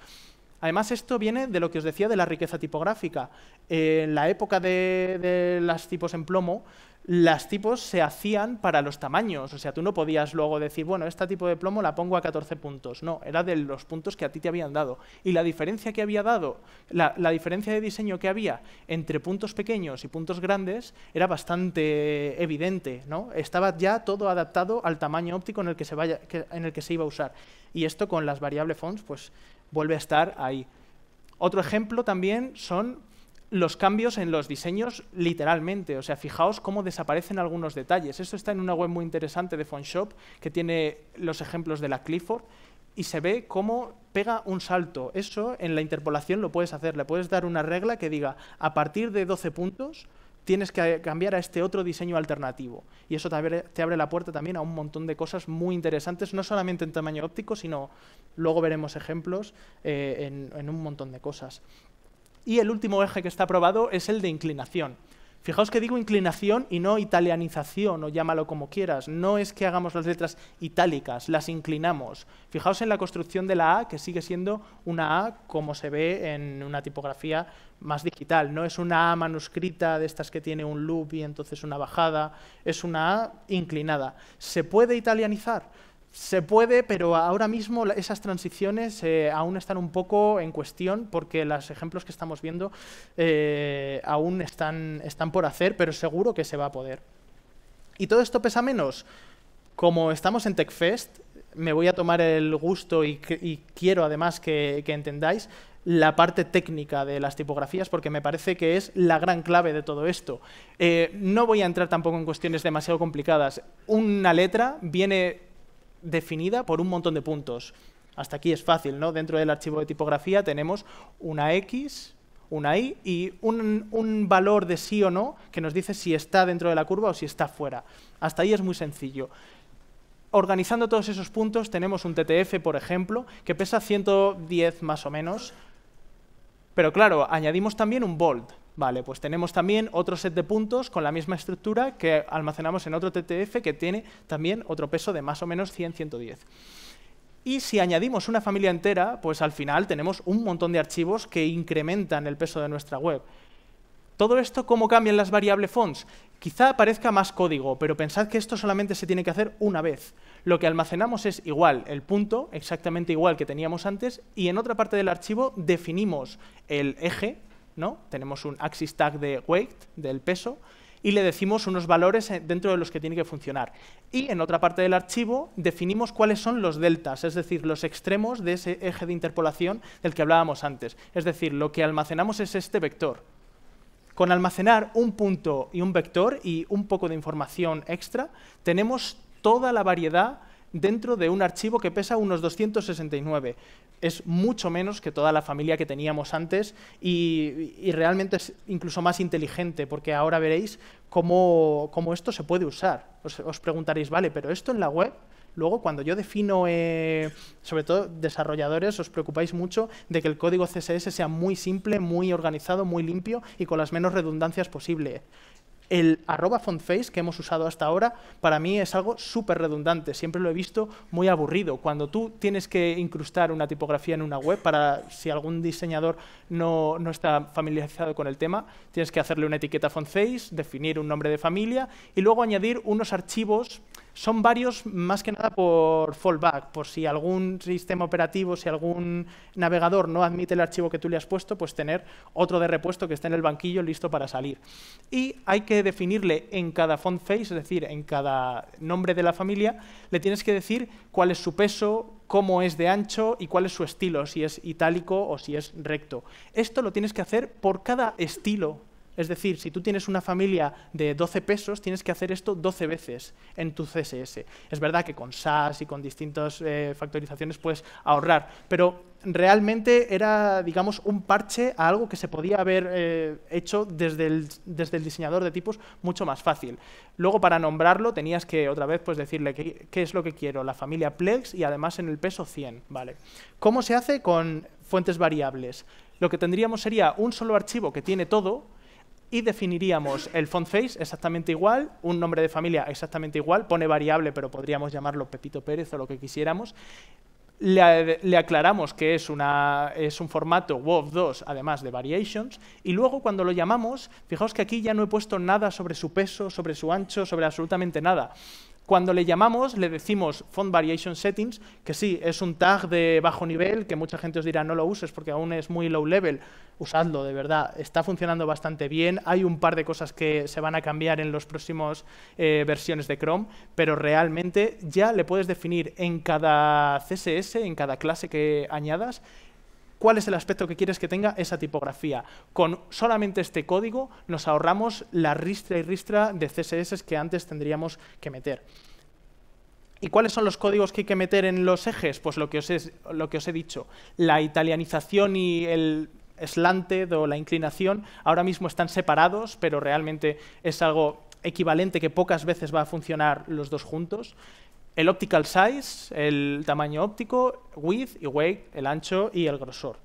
Además, esto viene de lo que os decía de la riqueza tipográfica. en la época de, de las tipos en plomo, las tipos se hacían para los tamaños. O sea, tú no podías luego decir, bueno, este tipo de plomo la pongo a 14 puntos. No, era de los puntos que a ti te habían dado. Y la diferencia que había dado, la, diferencia de diseño que había entre puntos pequeños y puntos grandes era bastante evidente. ¿no? Estaba ya todo adaptado al tamaño óptico en el que se, vaya, en el que se iba a usar. Y esto con las variables fonts, pues vuelve a estar ahí. Otro ejemplo también son los cambios en los diseños literalmente. O sea, fijaos cómo desaparecen algunos detalles. Esto está en una web muy interesante de Fonshop que tiene los ejemplos de la Clifford y se ve cómo pega un salto. Eso en la interpolación lo puedes hacer. Le puedes dar una regla que diga a partir de 12 puntos tienes que cambiar a este otro diseño alternativo. Y eso te abre, la puerta también a un montón de cosas muy interesantes, no solamente en tamaño óptico, sino luego veremos ejemplos eh, en un montón de cosas. Y el último eje que está aprobado es el de inclinación. Fijaos que digo inclinación y no italianización, o llámalo como quieras. No es que hagamos las letras itálicas, las inclinamos. Fijaos en la construcción de la A, que sigue siendo una A como se ve en una tipografía más digital. No es una A manuscrita de estas que tiene un loop y entonces una bajada. Es una A inclinada. ¿Se puede italianizar? Se puede, pero ahora mismo esas transiciones eh, aún están un poco en cuestión porque los ejemplos que estamos viendo eh, aún están, están por hacer, pero seguro que se va a poder. ¿Y todo esto pesa menos? Como estamos en TechFest, me voy a tomar el gusto y, quiero además que, entendáis la parte técnica de las tipografías porque me parece que es la gran clave de todo esto. Eh, no voy a entrar tampoco en cuestiones demasiado complicadas. Una letra viene definida por un montón de puntos. Hasta aquí es fácil, ¿no? Dentro del archivo de tipografía tenemos una X, una Y y un, valor de sí o no que nos dice si está dentro de la curva o si está fuera. Hasta ahí es muy sencillo. Organizando todos esos puntos tenemos un TTF, por ejemplo, que pesa 110 más o menos. Pero claro, añadimos también un bold. Vale, pues tenemos también otro set de puntos con la misma estructura que almacenamos en otro TTF que tiene también otro peso de más o menos 100, 110. Y si añadimos una familia entera, pues al final tenemos un montón de archivos que incrementan el peso de nuestra web. Todo esto, ¿cómo cambian las variables fonts? Quizá parezca más código, pero pensad que esto solamente se tiene que hacer una vez. Lo que almacenamos es igual, el punto, exactamente igual que teníamos antes, y en otra parte del archivo definimos el eje, tenemos un axis tag de weight, del peso, y le decimos unos valores eh, dentro de los que tiene que funcionar. Y en otra parte del archivo definimos cuáles son los deltas, es decir, los extremos de ese eje de interpolación del que hablábamos antes. Es decir, lo que almacenamos es este vector. Con almacenar un punto y un vector y un poco de información extra, tenemos toda la variedad dentro de un archivo que pesa unos 269 es mucho menos que toda la familia que teníamos antes y, realmente es incluso más inteligente porque ahora veréis cómo, esto se puede usar. Os, preguntaréis, vale, pero esto en la web, luego cuando yo defino, eh, sobre todo desarrolladores, os preocupáis mucho de que el código CSS sea muy simple, muy organizado, muy limpio y con las menos redundancias posible el arroba fontface que hemos usado hasta ahora, para mí es algo súper redundante. Siempre lo he visto muy aburrido. Cuando tú tienes que incrustar una tipografía en una web, para si algún diseñador no, no está familiarizado con el tema, tienes que hacerle una etiqueta fontface, definir un nombre de familia y luego añadir unos archivos son varios más que nada por fallback, por si algún sistema operativo, si algún navegador no admite el archivo que tú le has puesto, pues tener otro de repuesto que esté en el banquillo listo para salir. Y hay que definirle en cada font face, es decir, en cada nombre de la familia, le tienes que decir cuál es su peso, cómo es de ancho y cuál es su estilo, si es itálico o si es recto. Esto lo tienes que hacer por cada estilo es decir, si tú tienes una familia de 12 pesos, tienes que hacer esto 12 veces en tu CSS. Es verdad que con SAS y con distintas eh, factorizaciones puedes ahorrar, pero realmente era, digamos, un parche a algo que se podía haber eh, hecho desde el, desde el, diseñador de tipos mucho más fácil. Luego, para nombrarlo, tenías que, otra vez, pues decirle qué, qué es lo que quiero, la familia Plex y además en el peso 100. ¿vale? ¿Cómo se hace con fuentes variables? Lo que tendríamos sería un solo archivo que tiene todo, y definiríamos el font face exactamente igual, un nombre de familia exactamente igual, pone variable, pero podríamos llamarlo Pepito Pérez o lo que quisiéramos. Le, aclaramos que es, una, es un formato WOV 2, además de variations, y luego cuando lo llamamos, fijaos que aquí ya no he puesto nada sobre su peso, sobre su ancho, sobre absolutamente nada. Cuando le llamamos, le decimos font variation settings, que sí, es un tag de bajo nivel, que mucha gente os dirá no lo uses porque aún es muy low level. Usadlo, de verdad. Está funcionando bastante bien. Hay un par de cosas que se van a cambiar en las próximas eh, versiones de Chrome, pero realmente ya le puedes definir en cada CSS, en cada clase que añadas, cuál es el aspecto que quieres que tenga esa tipografía. Con solamente este código nos ahorramos la ristra y ristra de CSS que antes tendríamos que meter. ¿Y cuáles son los códigos que hay que meter en los ejes? Pues lo que os he, dicho. La italianización y el slanted o la inclinación ahora mismo están separados, pero realmente es algo equivalente que pocas veces va a funcionar los dos juntos el optical size, el tamaño óptico, width y weight, el ancho y el grosor.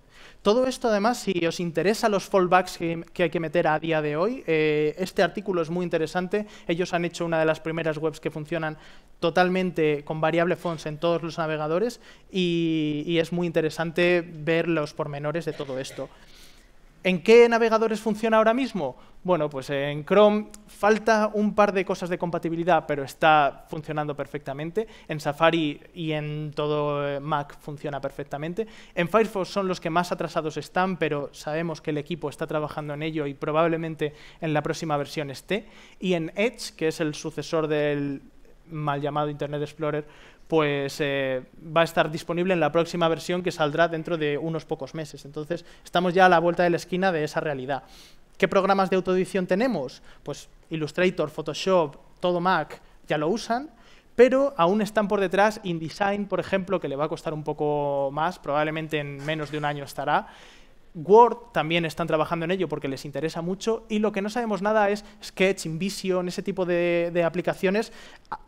Todo esto, además, si os interesa los fallbacks que, hay que meter a día de hoy, eh, este artículo es muy interesante. Ellos han hecho una de las primeras webs que funcionan totalmente con variable fonts en todos los navegadores y, y es muy interesante ver los pormenores de todo esto. ¿En qué navegadores funciona ahora mismo? Bueno, pues en Chrome falta un par de cosas de compatibilidad, pero está funcionando perfectamente. En Safari y en todo eh, Mac funciona perfectamente. En Firefox son los que más atrasados están, pero sabemos que el equipo está trabajando en ello y probablemente en la próxima versión esté. Y en Edge, que es el sucesor del mal llamado Internet Explorer, pues eh, va a estar disponible en la próxima versión que saldrá dentro de unos pocos meses. Entonces, estamos ya a la vuelta de la esquina de esa realidad. ¿Qué programas de autoedición tenemos? Pues Illustrator, Photoshop, todo Mac ya lo usan, pero aún están por detrás InDesign, por ejemplo, que le va a costar un poco más, probablemente en menos de un año estará, Word también están trabajando en ello porque les interesa mucho y lo que no sabemos nada es Sketch, InVision, ese tipo de, aplicaciones.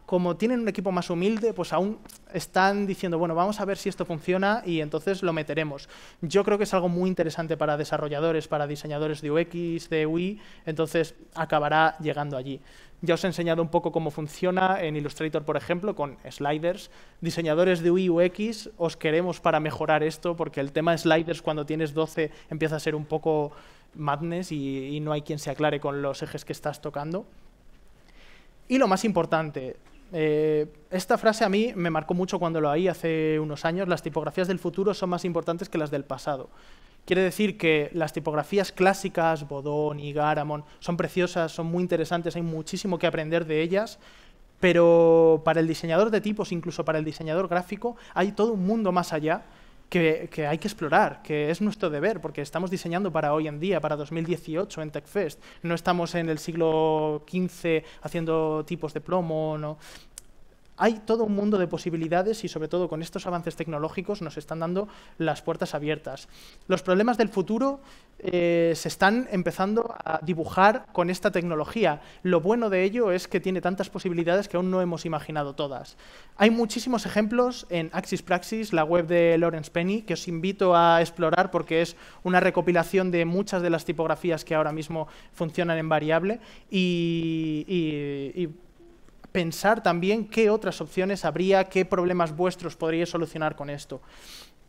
Como tienen un equipo más humilde, pues aún están diciendo, bueno, vamos a ver si esto funciona y entonces lo meteremos. Yo creo que es algo muy interesante para desarrolladores, para diseñadores de UX, de UI, entonces acabará llegando allí. Ya os he enseñado un poco cómo funciona en Illustrator, por ejemplo, con sliders. Diseñadores de UI UX, os queremos para mejorar esto, porque el tema de sliders cuando tienes 12 empieza a ser un poco madness y, no hay quien se aclare con los ejes que estás tocando. Y lo más importante, eh, esta frase a mí me marcó mucho cuando lo oí hace unos años, las tipografías del futuro son más importantes que las del pasado. Quiere decir que las tipografías clásicas, Bodón y Garamond, son preciosas, son muy interesantes, hay muchísimo que aprender de ellas, pero para el diseñador de tipos, incluso para el diseñador gráfico, hay todo un mundo más allá que, hay que explorar, que es nuestro deber, porque estamos diseñando para hoy en día, para 2018 en TechFest. No estamos en el siglo XV haciendo tipos de plomo, ¿no? Hay todo un mundo de posibilidades y sobre todo con estos avances tecnológicos nos están dando las puertas abiertas. Los problemas del futuro eh, se están empezando a dibujar con esta tecnología. Lo bueno de ello es que tiene tantas posibilidades que aún no hemos imaginado todas. Hay muchísimos ejemplos en Axis Praxis, la web de Lawrence Penny, que os invito a explorar porque es una recopilación de muchas de las tipografías que ahora mismo funcionan en variable y, y pensar también qué otras opciones habría, qué problemas vuestros podríais solucionar con esto.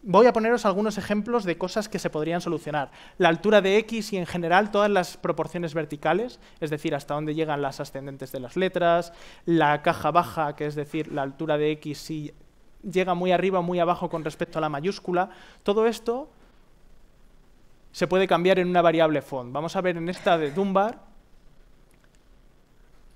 Voy a poneros algunos ejemplos de cosas que se podrían solucionar. La altura de X y en general todas las proporciones verticales, es decir, hasta dónde llegan las ascendentes de las letras, la caja baja, que es decir, la altura de X si llega muy arriba o muy abajo con respecto a la mayúscula, todo esto se puede cambiar en una variable font. Vamos a ver en esta de Dunbar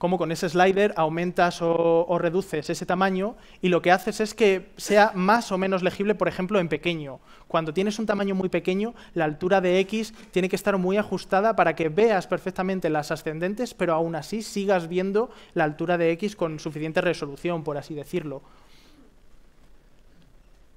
cómo con ese slider aumentas o, reduces ese tamaño y lo que haces es que sea más o menos legible, por ejemplo, en pequeño. Cuando tienes un tamaño muy pequeño, la altura de X tiene que estar muy ajustada para que veas perfectamente las ascendentes, pero aún así sigas viendo la altura de X con suficiente resolución, por así decirlo.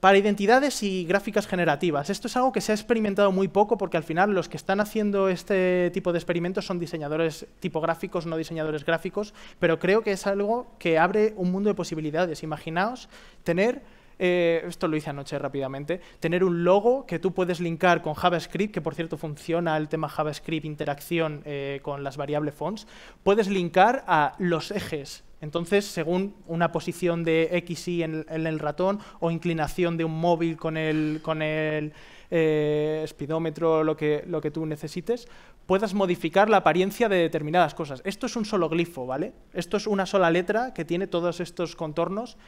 Para identidades y gráficas generativas. Esto es algo que se ha experimentado muy poco porque al final los que están haciendo este tipo de experimentos son diseñadores tipográficos, no diseñadores gráficos, pero creo que es algo que abre un mundo de posibilidades. Imaginaos tener eh, esto lo hice anoche rápidamente, tener un logo que tú puedes linkar con JavaScript, que por cierto funciona el tema JavaScript interacción eh, con las variables fonts, puedes linkar a los ejes. Entonces, según una posición de X y en, el ratón o inclinación de un móvil con el, con el eh, speedómetro, lo que, lo que tú necesites, puedas modificar la apariencia de determinadas cosas. Esto es un solo glifo, ¿vale? Esto es una sola letra que tiene todos estos contornos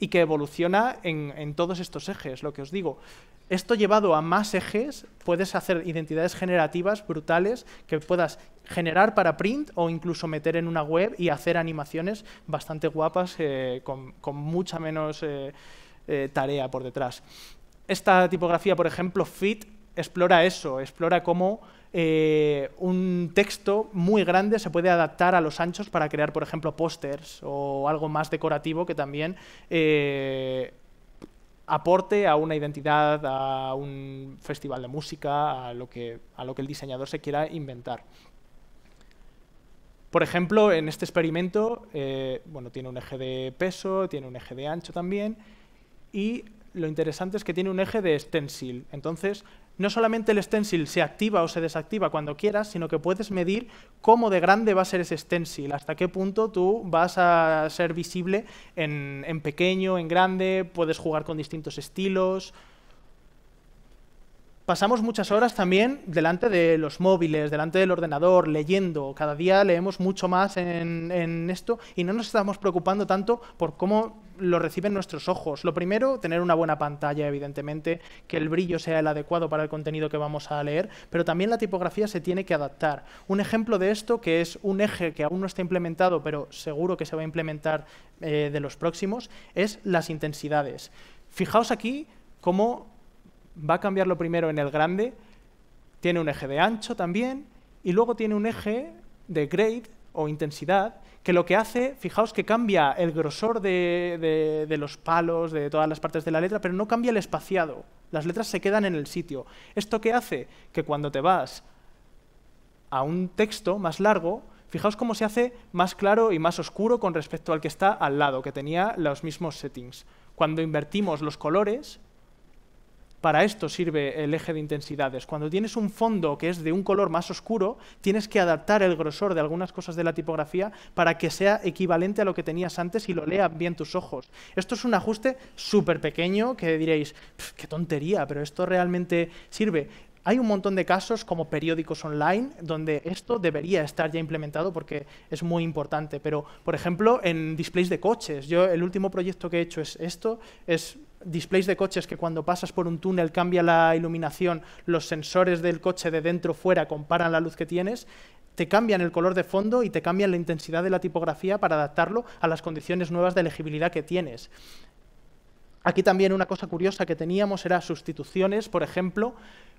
y que evoluciona en, todos estos ejes, lo que os digo. Esto llevado a más ejes, puedes hacer identidades generativas brutales que puedas generar para print o incluso meter en una web y hacer animaciones bastante guapas eh, con, mucha menos eh, eh, tarea por detrás. Esta tipografía, por ejemplo, Fit, explora eso, explora cómo eh, un texto muy grande se puede adaptar a los anchos para crear, por ejemplo, pósters o algo más decorativo que también eh, aporte a una identidad, a un festival de música, a lo que, a lo que el diseñador se quiera inventar. Por ejemplo, en este experimento, eh, bueno, tiene un eje de peso, tiene un eje de ancho también, y lo interesante es que tiene un eje de stencil. Entonces, no solamente el stencil se activa o se desactiva cuando quieras, sino que puedes medir cómo de grande va a ser ese stencil, hasta qué punto tú vas a ser visible en, pequeño, en grande, puedes jugar con distintos estilos, pasamos muchas horas también delante de los móviles, delante del ordenador, leyendo. Cada día leemos mucho más en, esto y no nos estamos preocupando tanto por cómo lo reciben nuestros ojos. Lo primero, tener una buena pantalla, evidentemente, que el brillo sea el adecuado para el contenido que vamos a leer, pero también la tipografía se tiene que adaptar. Un ejemplo de esto, que es un eje que aún no está implementado, pero seguro que se va a implementar eh, de los próximos, es las intensidades. Fijaos aquí cómo va a cambiar lo primero en el grande, tiene un eje de ancho también, y luego tiene un eje de grade o intensidad, que lo que hace, fijaos que cambia el grosor de, los palos, de todas las partes de la letra, pero no cambia el espaciado. Las letras se quedan en el sitio. ¿Esto qué hace? Que cuando te vas a un texto más largo, fijaos cómo se hace más claro y más oscuro con respecto al que está al lado, que tenía los mismos settings. Cuando invertimos los colores, para esto sirve el eje de intensidades. Cuando tienes un fondo que es de un color más oscuro, tienes que adaptar el grosor de algunas cosas de la tipografía para que sea equivalente a lo que tenías antes y lo lean bien tus ojos. Esto es un ajuste súper pequeño que diréis, qué tontería, pero esto realmente sirve. Hay un montón de casos como periódicos online donde esto debería estar ya implementado porque es muy importante, pero por ejemplo en displays de coches, yo el último proyecto que he hecho es esto, es displays de coches que cuando pasas por un túnel cambia la iluminación, los sensores del coche de dentro fuera comparan la luz que tienes, te cambian el color de fondo y te cambian la intensidad de la tipografía para adaptarlo a las condiciones nuevas de legibilidad que tienes. Aquí también una cosa curiosa que teníamos era sustituciones, por ejemplo,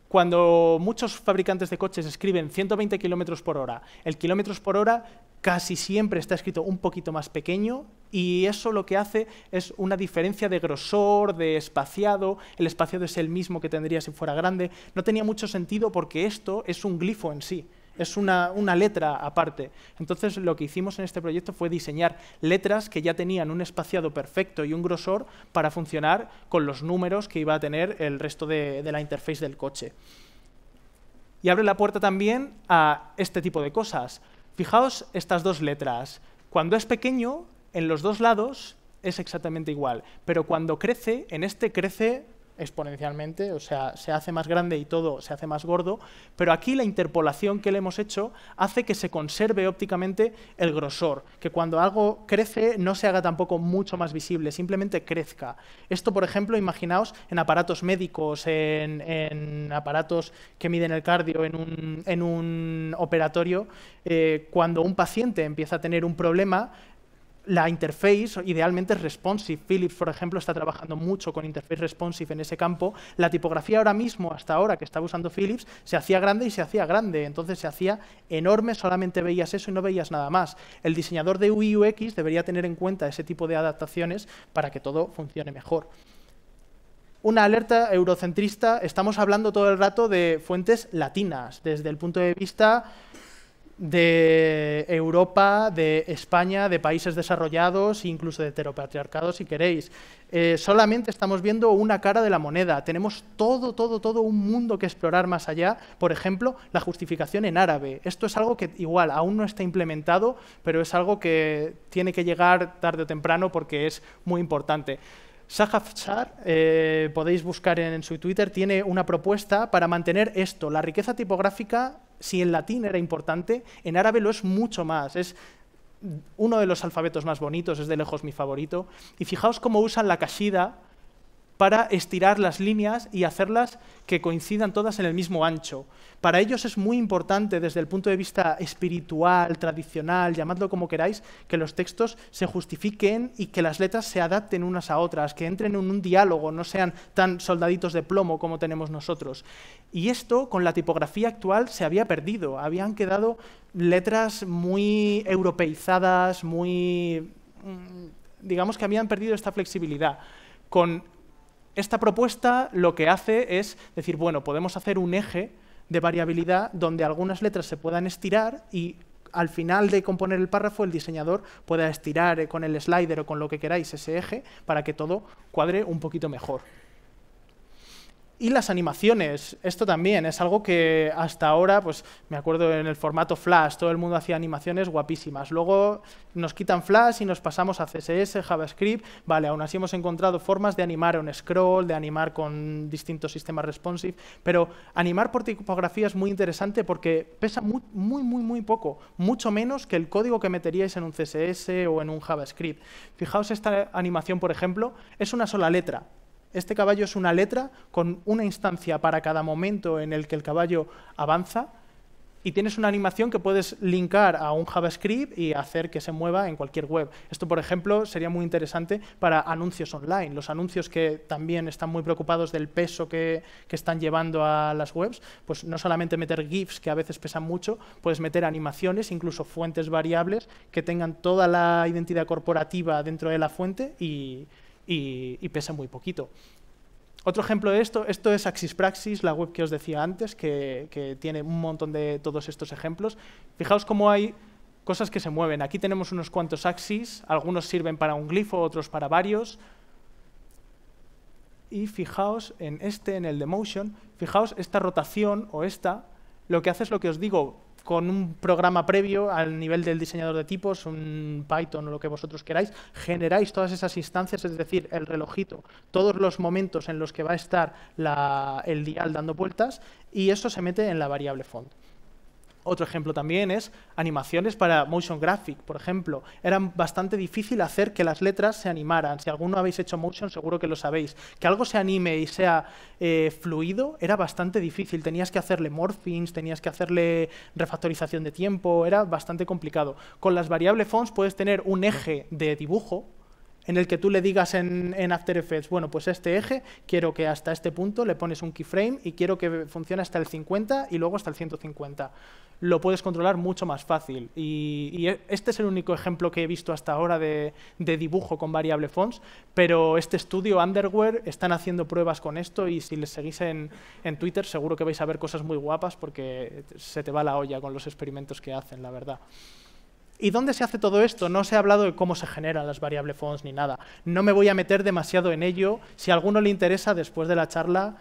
cuando muchos fabricantes de coches escriben 120 kilómetros por hora, el kilómetros por hora casi siempre está escrito un poquito más pequeño y eso lo que hace es una diferencia de grosor, de espaciado, el espaciado es el mismo que tendría si fuera grande. No tenía mucho sentido porque esto es un glifo en sí es una, letra aparte. Entonces lo que hicimos en este proyecto fue diseñar letras que ya tenían un espaciado perfecto y un grosor para funcionar con los números que iba a tener el resto de, de la interface del coche. Y abre la puerta también a este tipo de cosas. Fijaos estas dos letras. Cuando es pequeño, en los dos lados es exactamente igual, pero cuando crece, en este crece exponencialmente, o sea, se hace más grande y todo se hace más gordo, pero aquí la interpolación que le hemos hecho hace que se conserve ópticamente el grosor, que cuando algo crece no se haga tampoco mucho más visible, simplemente crezca. Esto, por ejemplo, imaginaos en aparatos médicos, en, aparatos que miden el cardio, en un, operatorio, eh, cuando un paciente empieza a tener un problema, la interface idealmente es responsive. Philips, por ejemplo, está trabajando mucho con interface responsive en ese campo. La tipografía ahora mismo, hasta ahora que estaba usando Philips, se hacía grande y se hacía grande. Entonces se hacía enorme, solamente veías eso y no veías nada más. El diseñador de UI UX debería tener en cuenta ese tipo de adaptaciones para que todo funcione mejor. Una alerta eurocentrista, estamos hablando todo el rato de fuentes latinas, desde el punto de vista de Europa, de España, de países desarrollados, incluso de heteropatriarcados, si queréis. Eh, solamente estamos viendo una cara de la moneda. Tenemos todo, todo, todo un mundo que explorar más allá. Por ejemplo, la justificación en árabe. Esto es algo que igual aún no está implementado, pero es algo que tiene que llegar tarde o temprano porque es muy importante. Sahafchar, eh, podéis buscar en, su Twitter, tiene una propuesta para mantener esto, la riqueza tipográfica, si en latín era importante, en árabe lo es mucho más. Es uno de los alfabetos más bonitos, es de lejos mi favorito. Y fijaos cómo usan la kashida para estirar las líneas y hacerlas que coincidan todas en el mismo ancho. Para ellos es muy importante desde el punto de vista espiritual, tradicional, llamadlo como queráis, que los textos se justifiquen y que las letras se adapten unas a otras, que entren en un diálogo, no sean tan soldaditos de plomo como tenemos nosotros. Y esto con la tipografía actual se había perdido, habían quedado letras muy europeizadas, muy mm, digamos que habían perdido esta flexibilidad. Con esta propuesta lo que hace es decir, bueno, podemos hacer un eje de variabilidad donde algunas letras se puedan estirar y al final de componer el párrafo el diseñador pueda estirar con el slider o con lo que queráis ese eje para que todo cuadre un poquito mejor. Y las animaciones, esto también es algo que hasta ahora, pues me acuerdo en el formato Flash, todo el mundo hacía animaciones guapísimas. Luego nos quitan Flash y nos pasamos a CSS, JavaScript. Vale, aún así hemos encontrado formas de animar un scroll, de animar con distintos sistemas responsive, pero animar por tipografía es muy interesante porque pesa muy, muy, muy, muy poco, mucho menos que el código que meteríais en un CSS o en un JavaScript. Fijaos esta animación, por ejemplo, es una sola letra, este caballo es una letra con una instancia para cada momento en el que el caballo avanza y tienes una animación que puedes linkar a un JavaScript y hacer que se mueva en cualquier web. Esto, por ejemplo, sería muy interesante para anuncios online. Los anuncios que también están muy preocupados del peso que, están llevando a las webs, pues no solamente meter GIFs, que a veces pesan mucho, puedes meter animaciones, incluso fuentes variables que tengan toda la identidad corporativa dentro de la fuente y, y, pesa muy poquito. Otro ejemplo de esto, esto es Axis Praxis, la web que os decía antes, que, tiene un montón de todos estos ejemplos. Fijaos cómo hay cosas que se mueven. Aquí tenemos unos cuantos axis, algunos sirven para un glifo, otros para varios. Y fijaos en este, en el de motion, fijaos esta rotación o esta, lo que hace es lo que os digo, con un programa previo al nivel del diseñador de tipos, un Python o lo que vosotros queráis, generáis todas esas instancias, es decir, el relojito, todos los momentos en los que va a estar el dial dando vueltas y eso se mete en la variable font. Otro ejemplo también es animaciones para motion graphic, por ejemplo. Era bastante difícil hacer que las letras se animaran. Si alguno habéis hecho motion, seguro que lo sabéis. Que algo se anime y sea eh, fluido era bastante difícil. Tenías que hacerle morphings, tenías que hacerle refactorización de tiempo, era bastante complicado. Con las variables fonts puedes tener un eje de dibujo, en el que tú le digas en, After Effects, bueno, pues este eje quiero que hasta este punto le pones un keyframe y quiero que funcione hasta el 50 y luego hasta el 150. Lo puedes controlar mucho más fácil. Y, e, este es el único ejemplo que he visto hasta ahora de, dibujo con variable fonts, pero este estudio, Underwear, están haciendo pruebas con esto y si les seguís en, en Twitter seguro que vais a ver cosas muy guapas porque se te va la olla con los experimentos que hacen, la verdad. ¿Y dónde se hace todo esto? No se ha hablado de cómo se generan las variables fonts ni nada. No me voy a meter demasiado en ello. Si a alguno le interesa, después de la charla,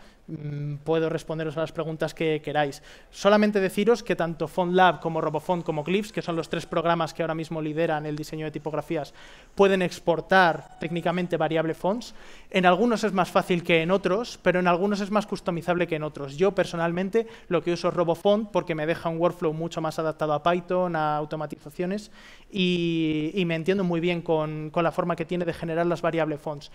puedo responderos a las preguntas que queráis. Solamente deciros que tanto FontLab como RoboFont como Glyphs, que son los tres programas que ahora mismo lideran el diseño de tipografías, pueden exportar técnicamente variable fonts. En algunos es más fácil que en otros, pero en algunos es más customizable que en otros. Yo personalmente lo que uso es RoboFont porque me deja un workflow mucho más adaptado a Python, a automatizaciones y, me entiendo muy bien con, con la forma que tiene de generar las variables fonts.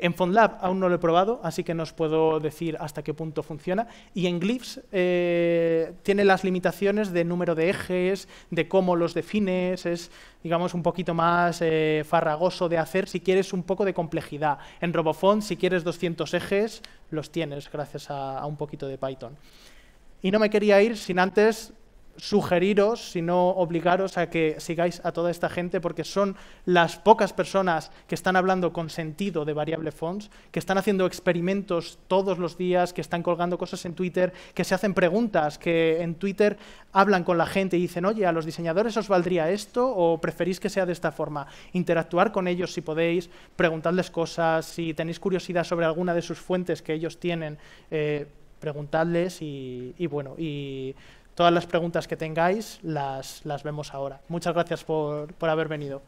En FontLab aún no lo he probado, así que no os puedo decir hasta qué punto funciona. Y en Glyphs eh, tiene las limitaciones de número de ejes, de cómo los defines, es digamos un poquito más eh, farragoso de hacer si quieres un poco de complejidad. En RoboFont, si quieres 200 ejes, los tienes gracias a, a un poquito de Python. Y no me quería ir sin antes sugeriros, sino obligaros a que sigáis a toda esta gente porque son las pocas personas que están hablando con sentido de variable fonts, que están haciendo experimentos todos los días, que están colgando cosas en Twitter, que se hacen preguntas, que en Twitter hablan con la gente y dicen, oye, ¿a los diseñadores os valdría esto o preferís que sea de esta forma? Interactuar con ellos si podéis, preguntarles cosas, si tenéis curiosidad sobre alguna de sus fuentes que ellos tienen, eh, preguntadles y, y bueno, y Todas las preguntas que tengáis las, las vemos ahora. Muchas gracias por, por haber venido.